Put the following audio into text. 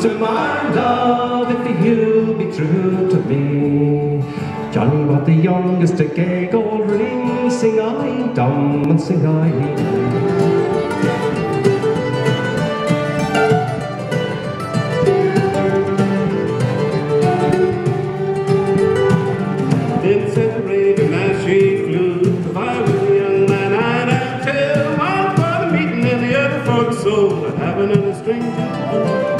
promise to my love if you'll be true to me. Johnny bought the youngest a gay gold ring, sing I dum and sing I It's a pretty machine. soul to another and a stranger.